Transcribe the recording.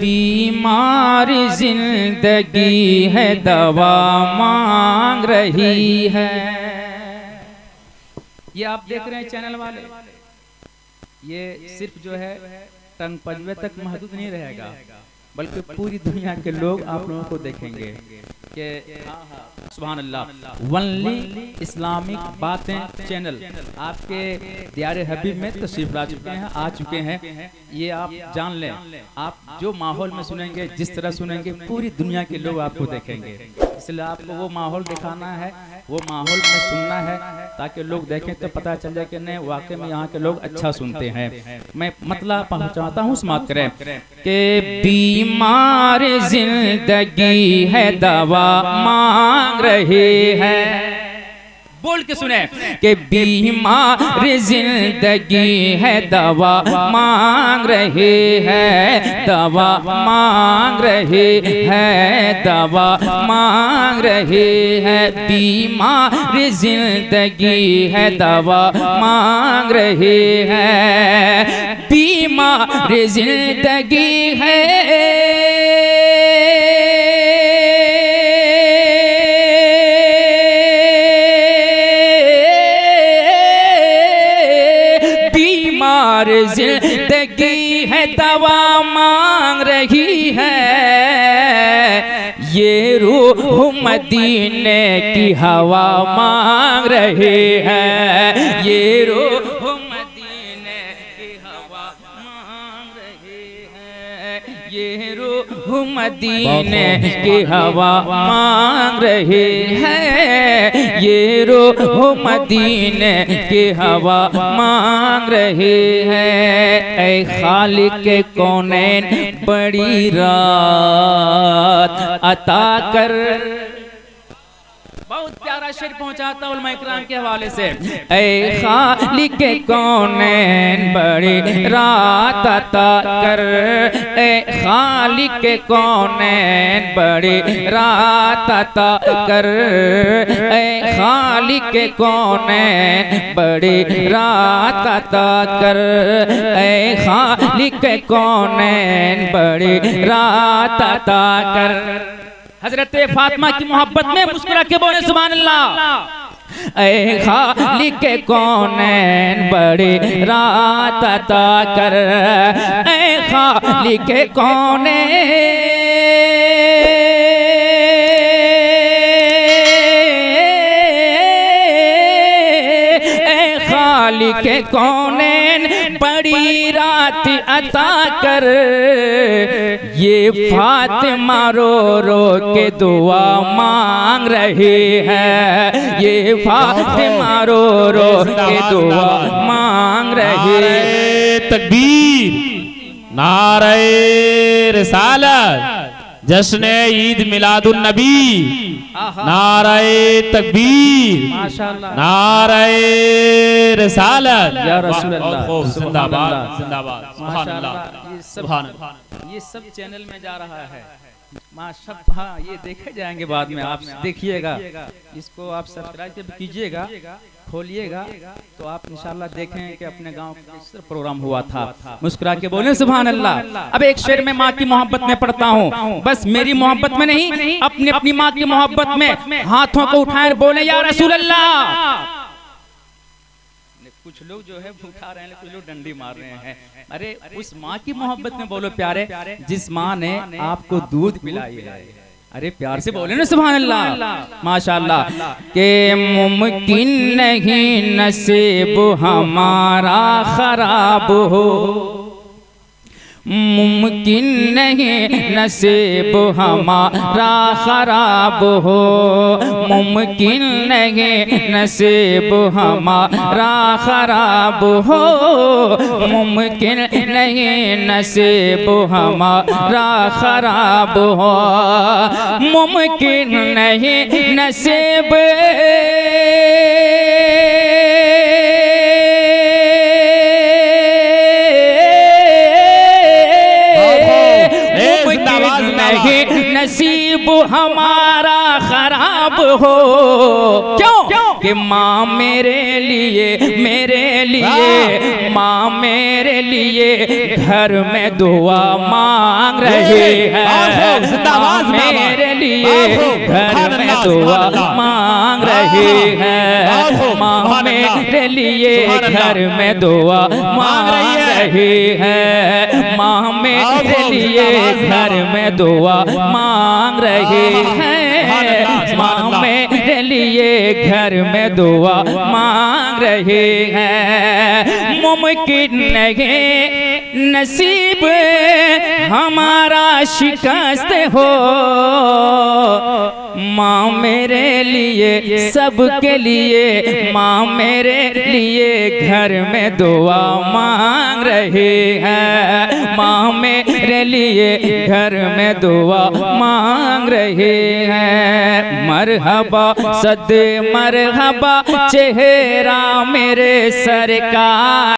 बीमार ज़िंदगी है, दवा मांग रही है। ये आप देख रहे हैं चैनल वाले। ये सिर्फ़ जो है, टंग पंजवे तक महदूद नहीं रहेगा, बल्कि पूरी दुनिया के लोग आप लोगों को देखेंगे। कि सुबह अल्लाह वनली इस्लामिक बातें चैनल। आपके दियार हबीब में तशरीफ़ ला चुके हैं आ चुके हैं। ये आप जान लें। आप जो माहौल में सुनेंगे जिस तरह सुनेंगे पूरी दुनिया के लोग आपको देखेंगे। इसलिए आपको वो माहौल दिखाना है, वो माहौल में सुनना है, ताकि लोग देखें तो पता चल जाए कि नहीं, वाकई में यहाँ के लोग अच्छा सुनते हैं। मैं मतलब पहुँचाता हूँ समाप्त करें कि बीमार ज़िंदगी है, दवा मांग रहे हैं। बोल के सुने कि बीमार ज़िंदगी है दवा मांग रहे है दवा मांग रहे है दवा मांग रहे है। बीमार ज़िंदगी है दवा मांग रहे है। बीमार ज़िंदगी है बीमार ज़िंदगी है, दवा मांग रही है। ये रूह मदीने की हवा मांग रही है। ये मदीने की हवा मांग रहे हैं। ये रो हो मदीने की हवा मांग रहे हैं। ऐ खालिक के कौन बड़ी रात अता कर प्यारा शेर पहुंचाता उलमा इकराम के हवाले से। ऐ खालिक के कौनैन बड़ी रात अता कर। ऐ खालिक के कौनैन बड़ी रात अता कर। ऐ खालिक के कौनैन बड़ी रात अता कर। ऐ खालिक के कौनैन बड़ी रात अता कर। हज़रत फातिमा की मोहब्बत में मुस्कुरा के बोले सुबह अल्लाह ऐ खालिक के कौनैन बड़ी रात अता कर। ए खालिक के कौनैन खालिक के कौनैन बड़ी रात अता कर। ये फातिमा रो रो के दुआ मांग रहे हैं। ये फातिमा रो रो के दुआ मांग रहे तकबीर, नारे रिसालत। जश्न ईद मिलादुन नबी नारे तकबीर माशाल्लाह। नारे रिसालत। या रसूल जिंदाबाद जिंदाबाद। ये सब चैनल में जा रहा है। माशा हाँ ये देखे जाएँगे बाद में। आप देखिएगा। इसको आप सब्सक्राइब कीजिएगा। खोलिएगा तो आप इंशाल्लाह देखें कि अपने गाँव का प्रोग्राम हुआ था। मुस्कुरा के बोले सुभान अल्लाह अब एक शेर में माँ की मोहब्बत में पढ़ता हूँ। बस मेरी मोहब्बत में नहीं अपनी अपनी माँ की मोहब्बत में। हाथों को उठाए बोले या रसूल अल्लाह कुछ लोग जो है उठा रहे हैं कुछ लोग डंडी मार रहे हैं। अरे उस माँ की मोहब्बत में बोलो प्यारे जिस माँ ने आपको दूध पिलाई है अरे प्यार से बोले ना सुबह अल्लाह माशाल्लाह। के मुमकिन नहीं नसीब हमारा। खराब हो। मुमकिन नहीं, नसीब हमारा खराब हो। मुमकिन नहीं, नसीब हमारा खराब हो। मुमकिन नहीं, नसीब हमारा खराब हो। मुमकिन नहीं, नसीब नसीब हमारा खराब हो। क्यों? कि माँ मेरे लिए मेरे लिए माँ मेरे लिए घर में दुआ मांग रही है। मेरे लिए घर में दुआ मांग रही है माँ मेरे लिए घर में दुआ मांग रही है। माँ मेरे लिए घर में दुआ घर में दुआ मांग रहे हैं। मुमकिन नहीं नसीब हमारा शिकस्त हो। माँ मेरे लिए, सबके लिए, माँ मेरे लिए घर में दुआ मांग रही है। माँ मेरे लिए घर में दुआ मांग रही है। मरहबा, सद मरहबा, चेहरा मेरे सरकार